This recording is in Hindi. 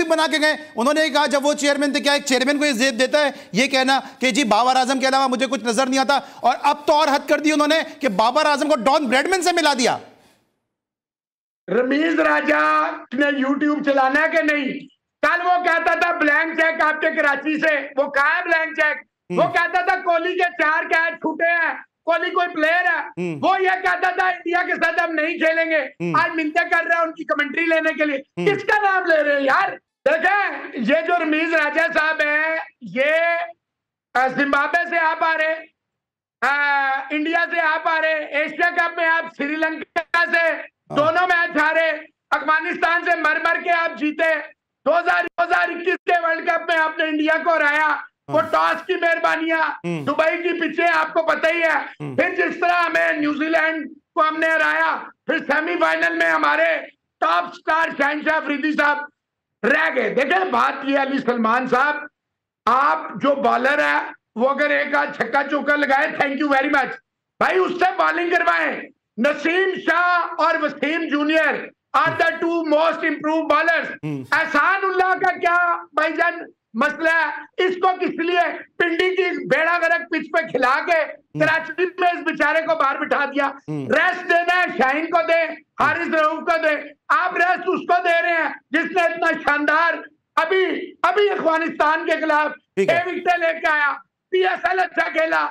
भी बना के गए। उन्होंने कहा जब वो चेयरमैन थे क्या एक चेयरमैन को ये जेब देता है? ये कहना कि जी बाबर आज़म के अलावा मुझे कुछ नज़र नहीं आता। और अब तो और हद कर दी उन्होंने कि बाबर आज़म को डॉन ब्रेडमैन से मिला दिया। रमीज राजा ने यूट्यूब चलाना कि नहीं? कल वो कहता था ब्लैंक चेक आपके कराची से। वो कहा है ब्लैंक चेक वो कहता था कोहली के चार कैच छूटे हैं। कोहली कोई प्लेयर है। वो ये कहता था इंडिया के साथ हम नहीं खेलेंगे। आज मिनते कर रहा है उनकी कमेंट्री लेने के लिए। किसका नाम ले रहे हैं यार? देखें ये जो रमीज राजा साहब है ये जिम्बाब्वे से आप आ रहे आ, इंडिया से आप आ रहे एशिया कप में आप श्रीलंका से दोनों मैच हारे अफ़गानिस्तान से मर मर के आप जीते 2000 2021 के वर्ल्ड कप में आपने इंडिया को हराया वो टॉस की मेहरबानियाँ दुबई की पीछे आपको पता ही है। फिर जिस तरह हमें न्यूजीलैंड को हमने हराया फिर सेमीफाइनल में हमारे टॉप स्टार शहनशाह अफरीदी साहब रह गए। देखे बात ये अली सलमान साहब आप जो बॉलर है वो अगर एक आध छक्का चौका लगाए थैंक यू वेरी मच भाई उससे बॉलिंग करवाए। नसीम शाह और Waseem junior are the two most improve bowler Ehsan Ullah का क्या भाईजान मसला है? इसको किस लिए? पिंडी की बेड़ा गर्क पिच पे खिला के कराची में इस बेचारे को बाहर बिठा दिया। रेस्ट देना है शाहीन को दे हारिस रऊफ को दे। आप रेस्ट उसको दे। जिसने इतना शानदार अभी अभी अफ़गानिस्तान के खिलाफ विकेटें लेके आया पीएसएल अच्छा खेला।